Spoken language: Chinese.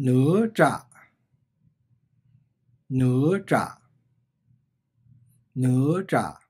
哪吒哪吒哪吒。